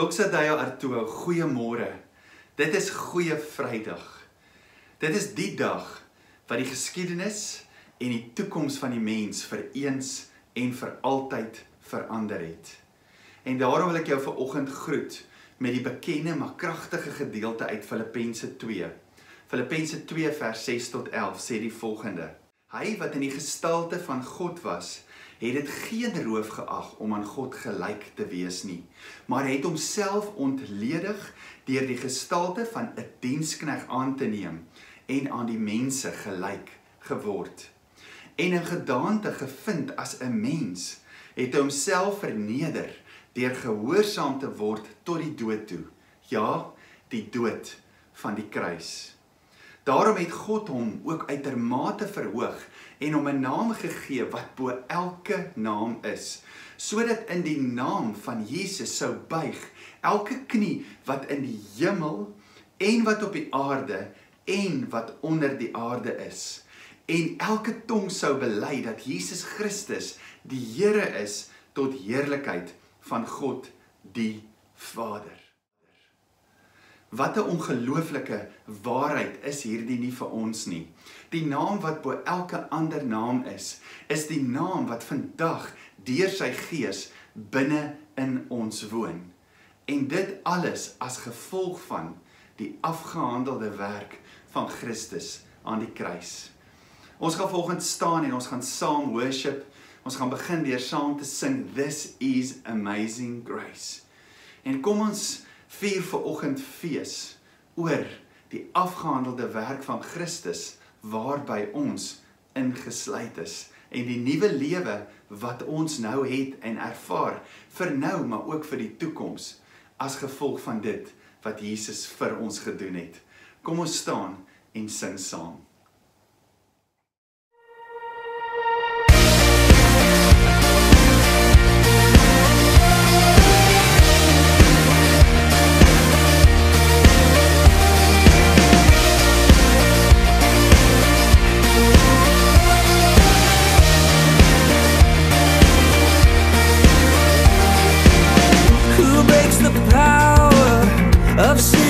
Doxadeya Arto, goeiemôre. Dit is Goeie Vrydag. Dit is die dag wat die geskiedenis en die toekoms van die mens vir eens en vir altyd verander het. En daarom wil ek jou vanoggend groet met die bekende maar kragtige gedeelte uit Filippense 2. Filippense 2 vers 6 tot 11 sê die volgende: Hy wat in die gestalte van God was, het dit geen roof geag om aan God gelyk te wees nie, maar het homself ontledig deur die gestalte van 'n dienskneg aan te neem en aan die mense gelyk geword. En in gedaante gevind as 'n mens, het hy homself verneder deur gehoorsaam te word tot die dood toe. Ja, die dood van die kruis. Daarom het God hom ook uitermate verhoog en hom 'n naam gegee wat bo elke naam is, sodat in die naam van Jesus sou buig elke knie wat in die hemel en wat op die aarde en wat onder die aarde is en elke tong sou bely dat Jesus Christus die Here is tot heerlikheid van God die Vader. Wat 'n ongelooflike waarheid is hierdie nie vir ons nie. Die naam wat bo elke ander naam is, is die naam wat vandag deur sy gees binne in ons woon. En dit alles as gevolg van die afgehandelde werk van Christus aan die kruis. Ons gaan volgens staan en ons gaan saam worship. Ons gaan begin deur saam te sing This is amazing grace. En kom ons vier ver oggend fees oor die afgehandelde werk van Christus waarby ons ingesluit is en die nuwe lewe wat ons nou het en ervaar vir nou maar ook vir die toekoms as gevolg van dit wat Jesus vir ons gedoen het. Kom ons staan en sing saam. Of sin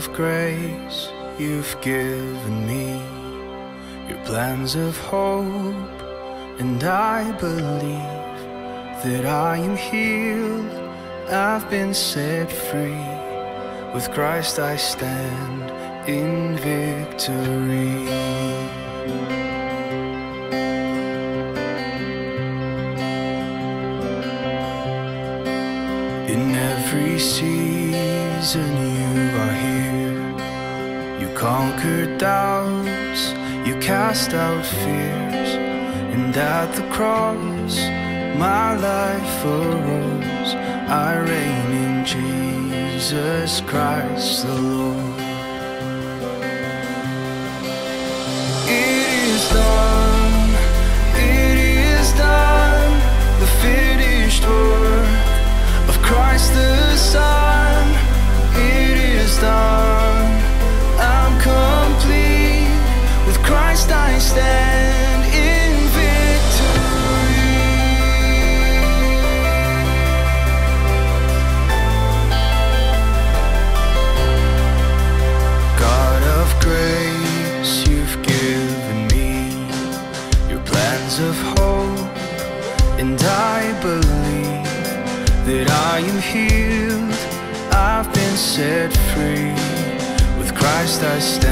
of grace you've given me, your plans of hope, and I believe that I am healed, I've been set free. With Christ I stand in victory. In every season you are here conquered doubts, you cast out fears, and at the cross, my life arose. I reign in Jesus Christ the Lord. It is done. Stand.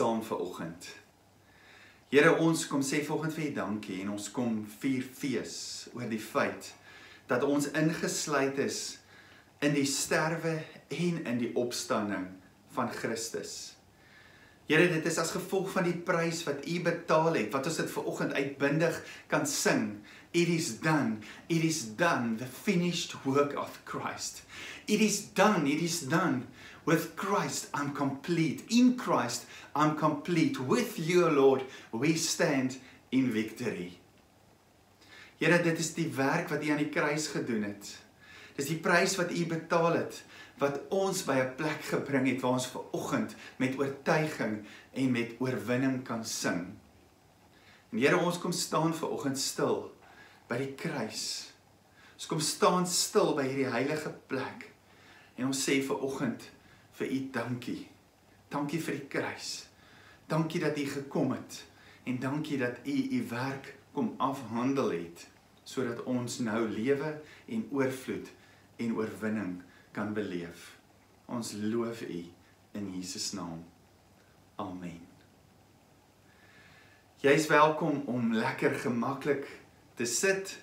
Saam vir oggend. Here, ons kom sê vanoggend vir U dankie en ons kom vier fees oor die feit dat ons ingesluit is in die sterwe en in die opstanding van Christus. Here, dit is as gevolg van die prys wat U betaal het, wat ons dit ver oggend uitbundig kan sing. It is done. It is done. The finished work of Christ. It is done. It is done. With Christ I'm complete. In Christ I'm complete. With you, Lord, we stand in victory. Here, dit is die werk wat U aan die kruis gedoen het. Dis die prys wat U betaal het wat ons by 'n plek gebring het waar ons ver oggend met oortuiging en met oorwinning kan sing. En Here, ons kom staan ver oggend stil by die kruis. Ons kom staan stil by hierdie heilige plek en ons sê ver oggend vir U dankie. Dankie vir die kruis. Dankie dat U gekom het en dankie dat U U werk kom afhandel het sodat ons nou lewe en oorvloed en oorwinning kan beleef. Ons loof U in Jesus naam. Amen. Jy is welkom om lekker gemaklik te sit.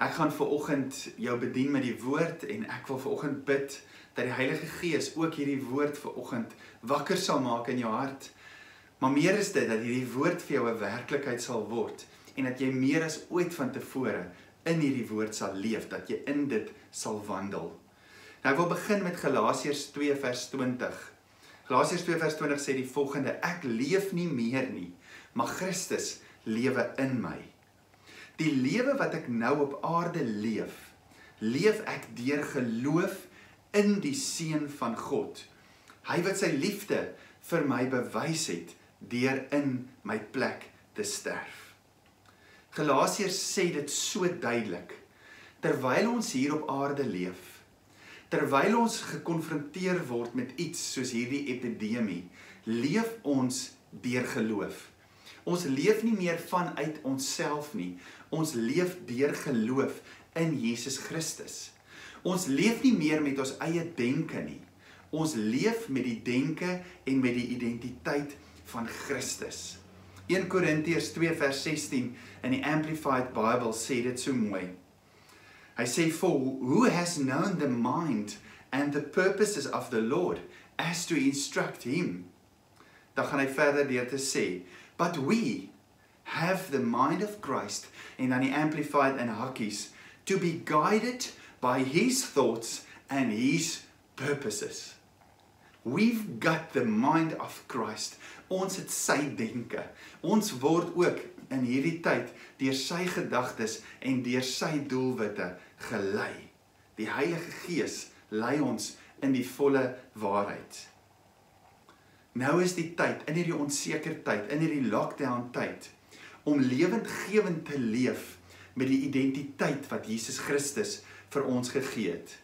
Ek gaan ver oggend jou bedien met die woord en ek wil ver oggend bid dat die Heilige Gees ook hierdie woord ver oggend wakker sal maak in jou hart. Maar meer is dit dat hierdie woord vir jou 'n werklikheid sal word en dat jy meer as ooit van tevore in hierdie woord sal leef, dat jy in dit sal wandel. Nou ek wil begin met Galasiërs 2 vers 20. Galasiërs 2 vers 20 sê die volgende: Ek leef nie meer nie, maar Christus lewe in my. Die lewe wat ek nou op aarde leef, leef ek deur geloof in die seun van God. Hy wat sy liefde vir my bewys het deur in my plek te sterf. Galasiërs sê dit so duidelik. Terwyl ons hier op aarde leef, terwyl ons gekonfronteer word met iets soos hierdie epidemie, leef ons deur geloof. Ons leef nie meer vanuit onsself nie. Ons leef deur geloof in Jesus Christus. Ons leef nie meer met ons eie denke nie. Ons leef met die denke en met die identiteit van Christus. 1 Korintiërs 2 vers 16 in die Amplified Bible sê dit so mooi. Hy sê for who has known the mind and the purposes of the Lord as to instruct him. Dan gaan hy verder deur te sê, but we have the mind of Christ en dan die Amplified en hakkies to be guided by his thoughts and his purposes. We've got the mind of Christ. Ons het sy denke. Ons word ook in hierdie tyd deur sy gedagtes en deur sy doelwitte gelei. Die Heilige Gees lei ons in die volle waarheid. Nou is die tyd in hierdie onseker tyd, in hierdie lockdown tyd om lewendgewend te leef met die identiteit wat Jesus Christus vir ons gegee het.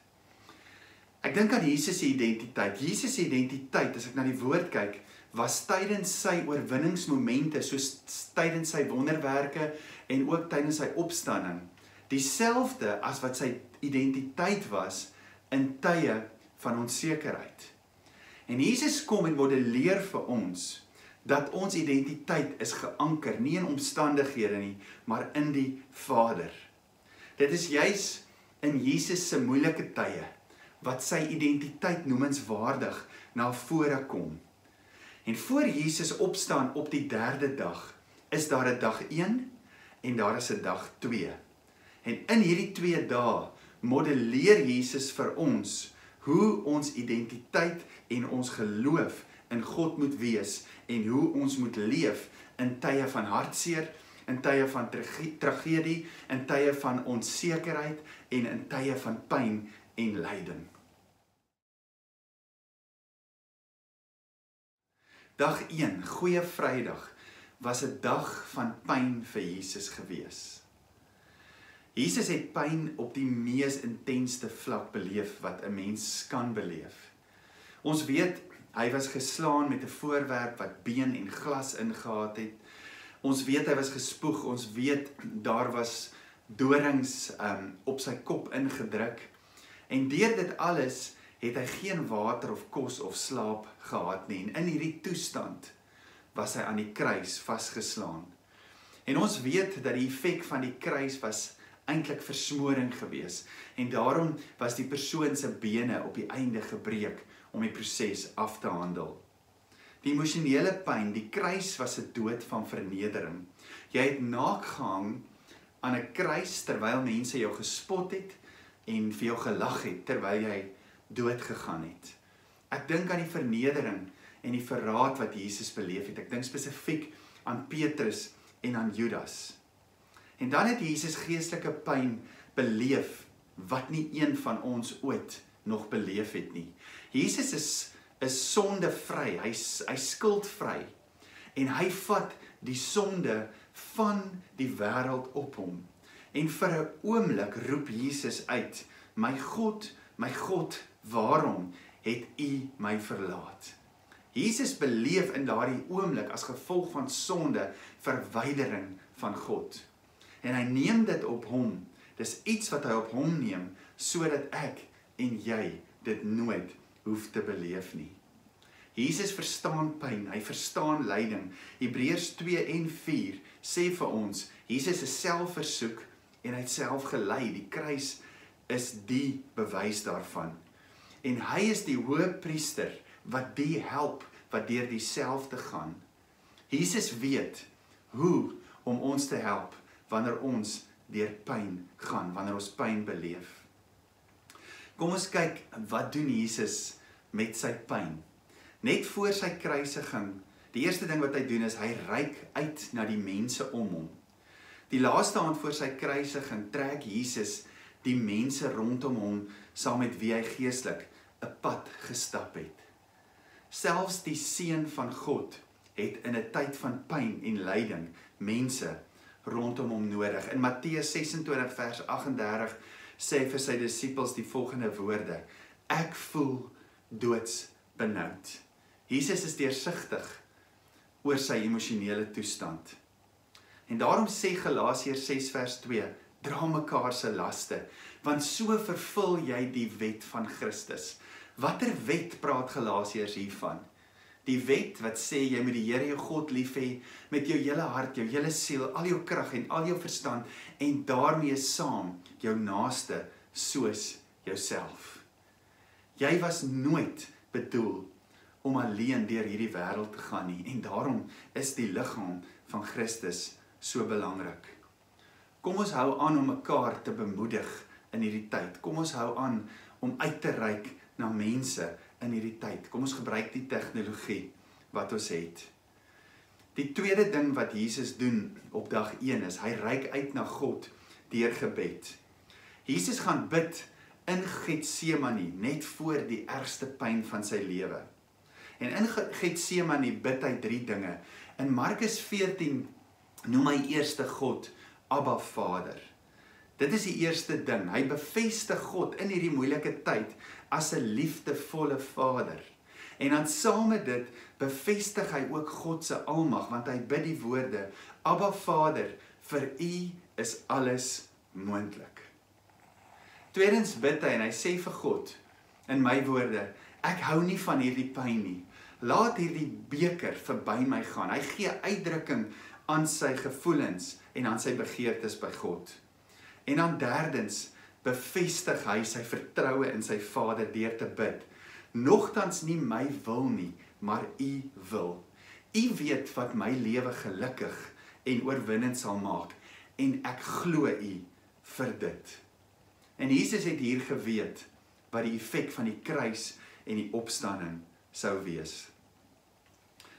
Ek dink aan Jesus se identiteit. Jesus se identiteit, as ek na die woord kyk, was tydens sy oorwinningsmomente, soos tydens sy wonderwerke en ook tydens sy opstanding, dieselfde as wat sy identiteit was in tye van onsekerheid. En Jesus kom en modelleer vir ons dat ons identiteit is geanker nie in omstandighede nie, maar in die Vader. Dit is juis in Jesus se moeilike tye wat sy identiteit noemenswaardig na vore kom. En voor Jesus opstaan op die 3de dag, is daar 'n dag 1 en daar is 'n dag 2. En in hierdie 2 dae modelleer Jesus vir ons hoe ons identiteit en ons geloof in God moet wees en hoe ons moet leef in tye van hartseer, in tye van trage- tragedie, in tye van onsekerheid en in tye van pyn en lyding. Dag 1, Goeie Vrydag, was 'n dag van pyn vir Jesus gewees. Jesus het pyn op die mees intenste vlak beleef wat 'n mens kan beleef. Ons weet hy was geslaan met 'n voorwerp wat been en glas ingehaat het. Ons weet hy was gespoeg, ons weet daar was dorings um op sy kop ingedruk. En deur dit alles het hy geen water of kos of slaap gehad nie. En in hierdie toestand was hy aan die kruis vasgeslaan. En ons weet dat die effek van die kruis was eintlik versmoring gewees en daarom was die persoon se bene op die einde gebreek om die proses af te handel. Die emosionele pyn, die kruis was 'n dood van vernedering. Jy het naak gehang aan 'n kruis terwyl mense jou gespot het en vir jou gelag het terwyl jy dood gegaan het. Ek dink aan die vernedering en die verraad wat Jesus beleef het. Ek dink spesifiek aan Petrus en aan Judas. En dan het Jesus geestelike pyn beleef wat nie een van ons ooit nog beleef het nie. Jesus is is sondevry. Hy's hy skuldvry. En hy vat die sonde van die wêreld op hom. En vir 'n oomblik roep Jesus uit: "My God, my God, waarom het U my verlaat?" Jesus beleef in daardie oomblik as gevolg van sonde verwydering van God. En hy neem dit op hom. Dis iets wat hy op hom neem sodat ek en jy dit nooit hoef te beleef nie. Jesus verstaan pyn, hy verstaan lyding. Hebreërs 2 en 4 sê vir ons, Jesus is self versoek en hy het self gelei. Die kruis is die bewys daarvan. En hy is die hoëpriester wat die help wat deur dieselfde gaan. Jesus weet hoe om ons te help wanneer ons deur pyn gaan, wanneer ons pyn beleef. Kom ons kyk wat doen Jesus met sy pyn. Net voor sy kruisiging, die eerste ding wat hy doen is hy reik uit na die mense om hom. Die laaste aand voor sy kruisiging trek Jesus die mense rondom hom saam met wie hy geestelik 'n pad gestap het. Selfs die seun van God het in 'n tyd van pyn en lyding mense rondom hom nodig. In Matteus 26 vers 38 sê hy vir sy disippels die volgende woorde: Ek voel doodsbenoud. Jesus is deursigtig oor sy emosionele toestand. En daarom sê Galasiërs 6 vers 2: Dra mekaar se laste, want so vervul jy die wet van Christus. Watter wet praat Galasiërs hiervan? Die wet wat sê jy moet die Here jou God lief hê met jou hele hart, jou hele siel, al jou krag en al jou verstand en daarmee saam jou naaste soos jouself. Jy was nooit bedoel om alleen deur hierdie wêreld te gaan nie en daarom is die liggaam van Christus so belangrik. Kom ons hou aan om mekaar te bemoedig in hierdie tyd. Kom ons hou aan om uit te reik na mense in hierdie tyd. Kom ons gebruik die tegnologie wat ons het. Die tweede ding wat Jesus doen op dag 1 is hy reik uit na God deur gebed. Jesus gaan bid in Getsemane net voor die ergste pyn van sy lewe. En in Getsemane bid hy drie dinge. In Markus 14 noem hy eerste God Abba Vader. Dit is die eerste ding. Hy bevestig God in hierdie moeilike tyd as 'n liefdevolle Vader. En dan saam met dit bevestig hy ook God se almag want hy bid die woorde: Abba Vader, vir U is alles moontlik. Tweedens bid hy en hy sê vir God in my woorde: Ek hou nie van hierdie pyn nie. Laat hierdie beker verby my gaan. Hy gee uitdrukking aan sy gevoelens en aan sy begeertes by God. En dan derdens bevestig hy sy vertroue in sy Vader deur te bid. Nogtans nie my wil nie, maar U wil. U weet wat my lewe gelukkig en oorwinnend sal maak en ek glo U vir dit. En Jesus het hier geweet wat die effek van die kruis en die opstanding sou wees.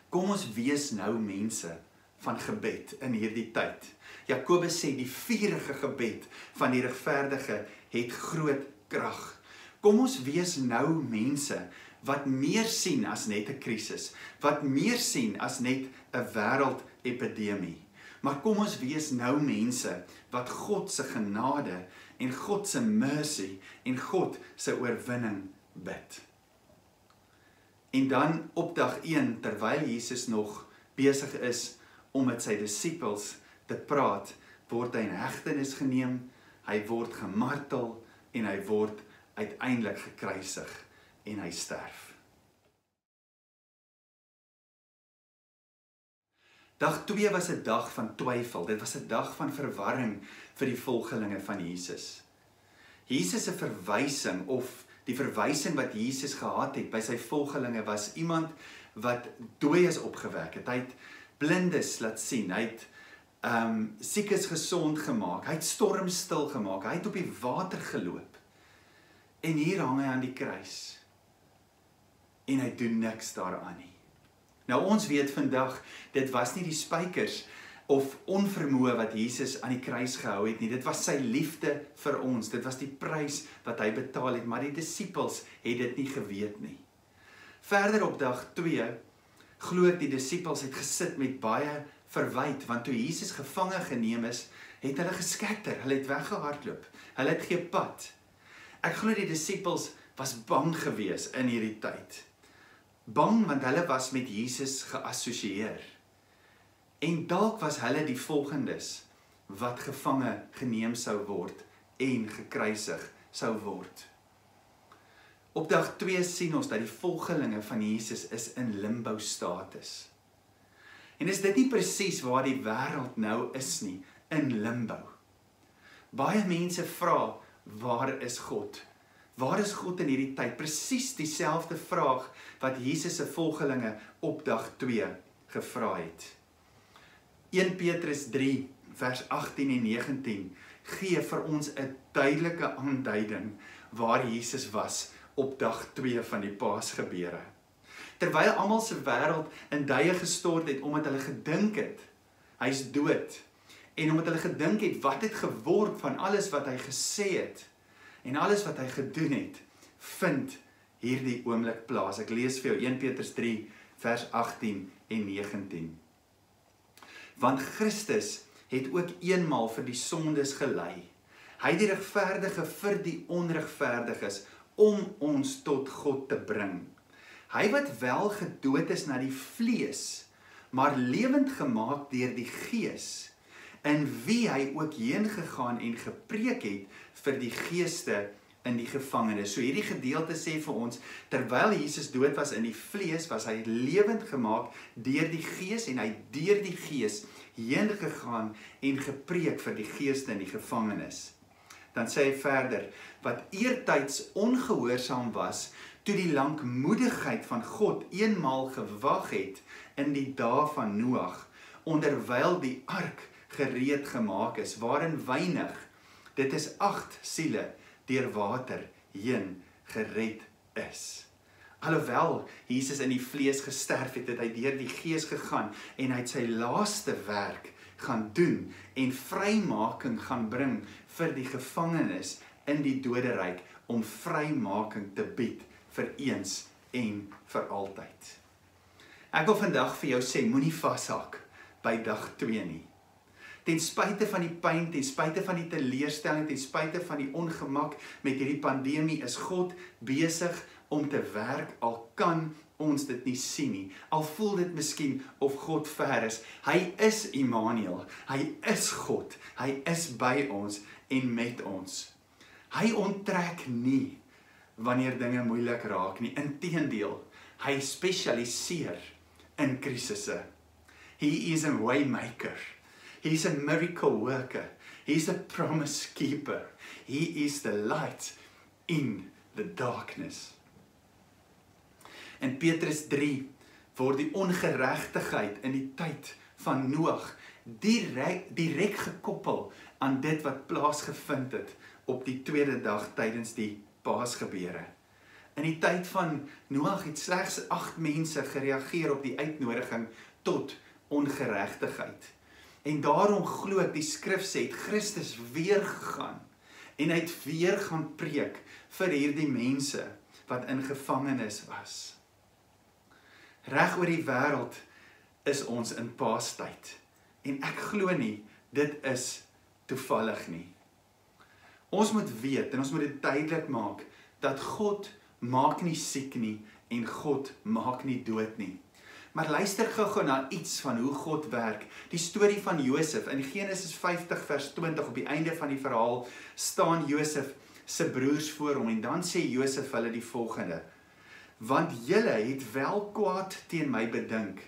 Kom ons wees nou mense van gebed in hierdie tyd. Jakobus sê die vurige gebed van die regverdige het groot krag. Kom ons wees nou mense wat meer sien as net 'n krisis, wat meer sien as net 'n wêreldepidemie. Maar kom ons wees nou mense wat God se genade en God se mercy en God se oorwinning bid. En dan op dag 1 terwyl Jesus nog besig is om met sy disippels te praat, word hy in hegtenis geneem, hy word gemartel en hy word uiteindelik gekruisig en hy sterf. Dag 2 was 'n dag van twyfel. Dit was 'n dag van verwarring vir die volgelinge van Jesus. Jesus se verwysing of die verwysing wat Jesus gehad het by sy volgelinge was iemand wat dooies opgewek het. Hy het blindes laat sien. Hy het ehm um, siekes gesond gemaak. Hy het storms stil gemaak. Hy het op die water geloop. En hier hang hy aan die kruis. En hy doen niks daaraan nie. Nou ons weet vandag dit was nie die spykers of onvermoë wat Jesus aan die kruis gehou het nie. Dit was sy liefde vir ons. Dit was die prys wat hy betaal het, maar die disippels het dit nie geweet nie. Verder op dag 2 glo ek die disippels het gesit met baie verwyd want toe Jesus gevange geneem is, het hulle geskatter. Hulle het weggehardloop. Hulle het geen pad. Ek glo die disippels was bang geweest in hierdie tyd. Bang want hulle was met Jesus geassosieer. En dalk was hulle die volgendes wat gevange geneem sou word en gekruisig sou word. Op dag 2 sien ons dat die volgelinge van Jesus is in limbo status. En is dit nie presies waar die wêreld nou is nie, in limbo. Baie mense vra, waar is God? Waar is God in hierdie tyd? Presies dieselfde vraag wat Jesus se volgelinge op dag 2 gevra het. 1 Petrus 3 vers 18 en 19 gee vir ons 'n duidelike aanduiding waar Jesus was op dag 2 van die Paasgebeure. Terwyl almal se wêreld in duie gestort het omdat hulle gedink het hy's dood en omdat hulle gedink het wat het geword van alles wat hy gesê het en alles wat hy gedoen het, vind hierdie oomblik plaas. Ek lees vir jou 1 Petrus 3 vers 18 en 19 want Christus het ook eenmaal vir die sondes gelei. Hy het die regverdige vir die onregverdiges om ons tot God te bring. Hy wat wel gedood is na die vlees, maar lewend gemaak deur die Gees, in wie hy ook heen gegaan en gepreek het vir die geeste in die gevangenes. So hierdie gedeelte sê vir ons terwyl Jesus dood was in die vlees, was hy lewend gemaak deur die Gees en hy deur die Gees heen gegaan en gepreek vir die geeste in die gevangenes. Dan sê hy verder wat eertyds ongehoorsaam was toe die lankmoedigheid van God eenmaal gewag het in die dae van Noag onderwyl die ark gereed gemaak is waarin weinig dit is 8 siele deur water heen gered is. Alhoewel Jesus in die vlees gesterf het, het hy deur die Gees gegaan en hy het sy laaste werk gaan doen en vrymaking gaan bring vir die gevangenes in die doderyk om vrymaking te bied vir eens en vir altyd. Ek wil vandag vir jou sê moenie vashak by dag 2 nie. Ten spyte van die pyn, ten spyte van die teleurstelling, ten spyte van die ongemak met hierdie pandemie is God besig om te werk al kan ons dit nie sien nie. Al voel dit miskien of God ver is. Hy is Immanuel. Hy is God. Hy is by ons en met ons. Hy onttrek nie wanneer dinge moeilik raak nie. Inteendeel, hy spesialiseer in krisisse. He is a waymaker. He's a miracle worker. He's a promise keeper. He is the light in the darkness. In Petrus 3 word die ongeregtigheid in die tyd van Noag direk direk gekoppel aan dit wat plaasgevind het op die tweede dag tydens die Paasgebeure. In die tyd van Noag het slegs 8 mense gereageer op die uitnodiging tot ongeregtigheid. En daarom glo ek die skrif sê het Christus weer gegaan en hy het weer gaan preek vir hierdie mense wat in gevangenis was. Reg oor die wêreld is ons in Paastyd en ek glo nie dit is toevallig nie. Ons moet weet en ons moet dit duidelik maak dat God maak nie siek nie en God maak nie dood nie. Maar luister gou-gou na iets van hoe God werk. Die storie van Josef in Genesis 50 vers 20 op die einde van die verhaal staan Josef se broers voor hom en dan sê Josef hulle die volgende: Want julle het wel kwaad teen my bedink,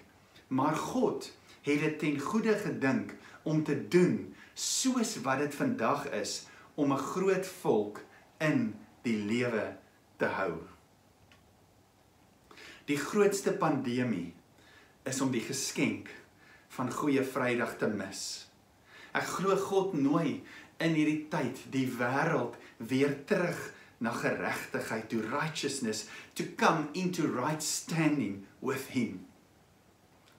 maar God het dit ten goeie gedink om te doen soos wat dit vandag is om 'n groot volk in die lewe te hou. Die grootste pandemie is om die geskenk van Goeie Vrydag te mis. Ek glo God nooi in hierdie tyd die wêreld weer terug na geregtigheid, to righteousness, to come into right standing with him.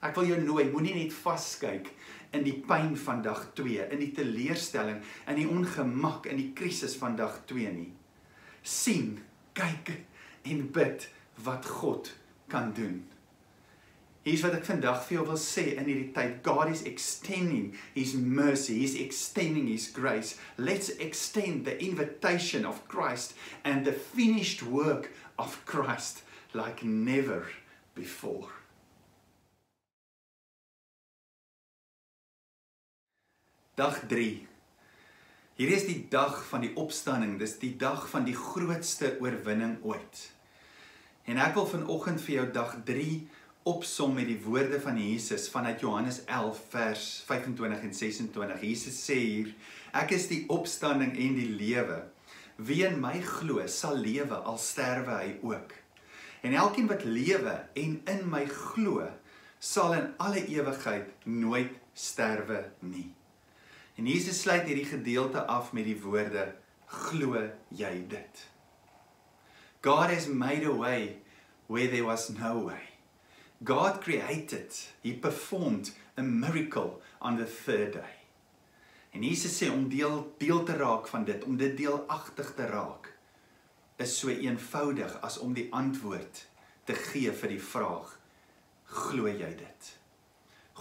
Ek wil jou nooi, moenie net vaskyk in die pyn van dag 2, in die teleurstelling, in die ongemak, in die krisis van dag 2 nie. sien, kyk en bid wat God kan doen. Hier's wat ek vandag vir jou wil sê in hierdie tyd. God is extending his mercy, he's extending his grace. Let's extend the invitation of Christ and the finished work of Christ like never before. Dag 3. Hierdie is die dag van die opstanding. Dis die dag van die grootste oorwinning ooit. En ek wil vanoggend vir jou dag 3 opsom met die woorde van Jesus vanuit Johannes 11 vers 25 en 26. Jesus sê hier: Ek is die opstanding en die lewe. Wie in my glo, sal lewe al sterwe hy ook. En elkeen wat lewe en in my glo, sal in alle ewigheid nooit sterwe nie. En Jesus sluit hierdie gedeelte af met die woorde: Glo jy dit? God has made a way where there was no way. God created, he performed a miracle on the third day. En Jesus sê om deel deel te raak van dit, om dit deelagtig te raak, is so eenvoudig as om die antwoord te gee vir die vraag: Glo jy dit?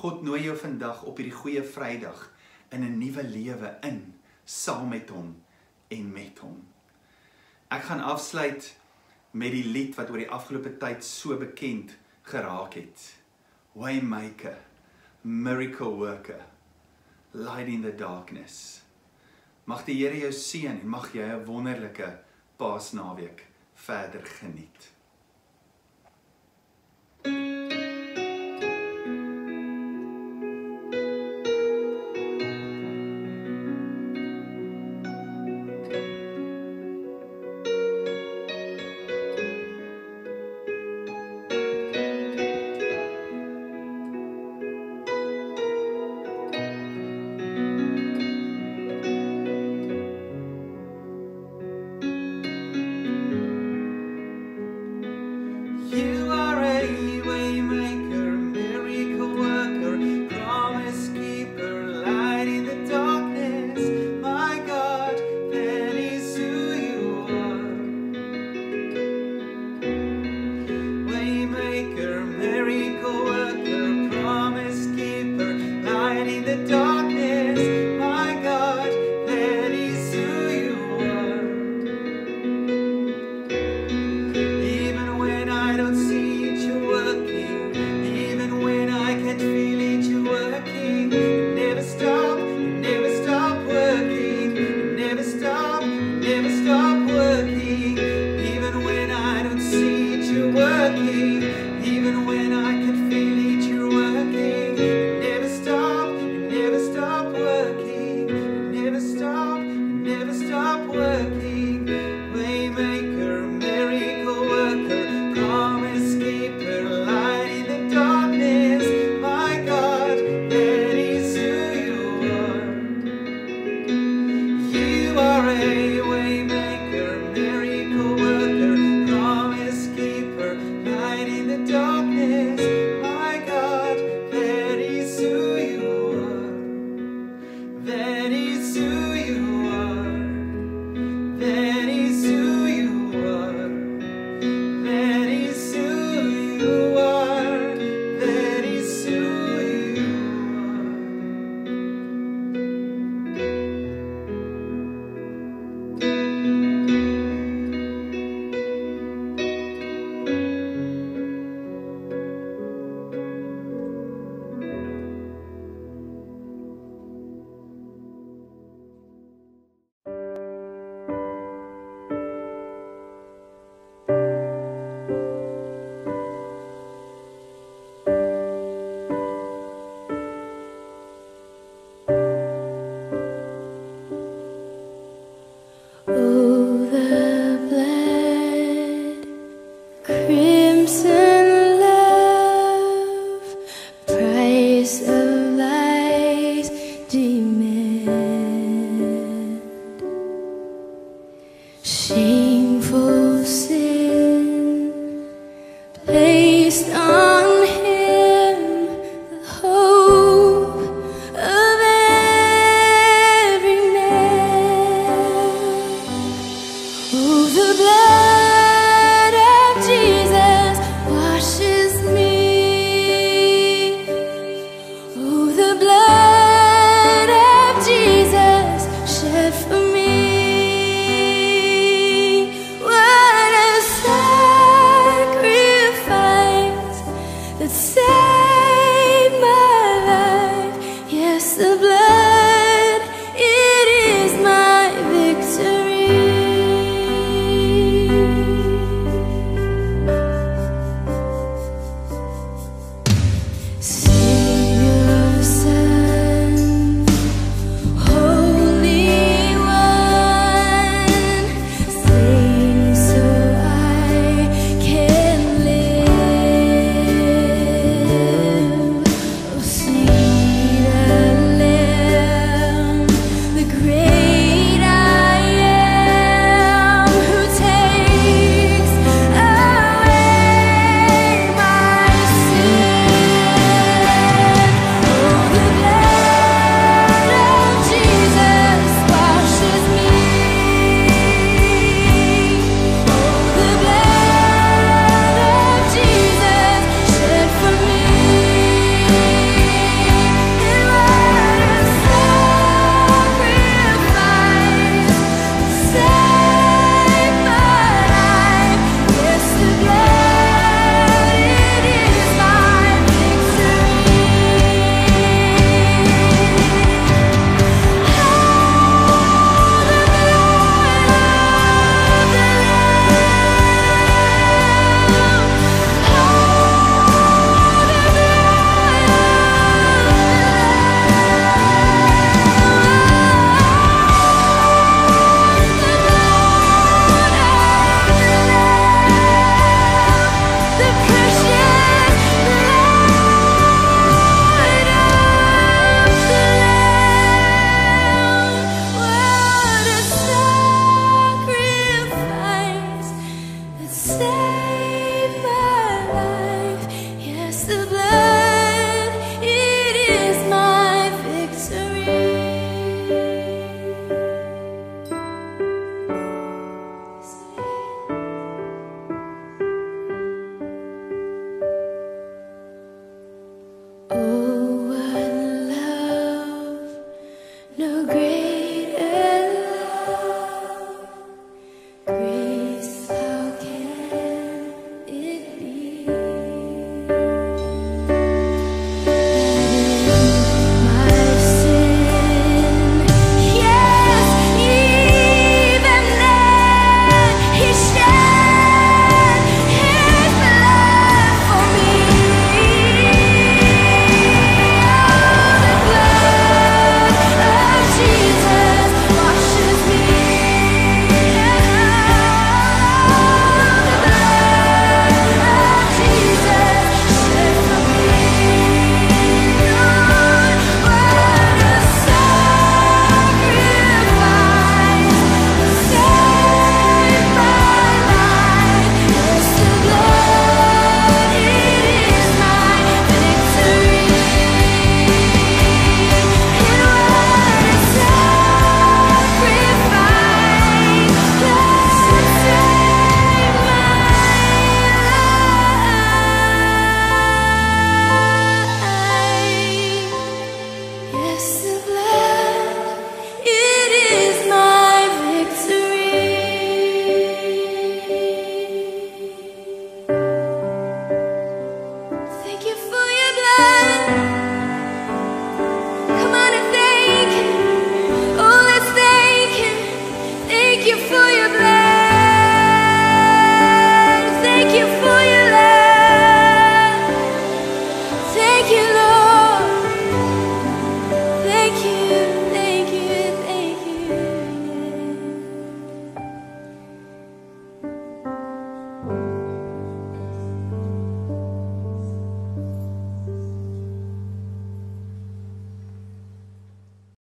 God nooi jou vandag op hierdie goeie Vrydag in 'n nuwe lewe in saam met hom en met hom. Ek gaan afsluit met die lied wat oor die afgelope tyd so bekend geraak het. Waymaker, miracle worker, light in the darkness. Mag die Here jou seën en mag jy 'n wonderlike Paasnaweek verder geniet. birthday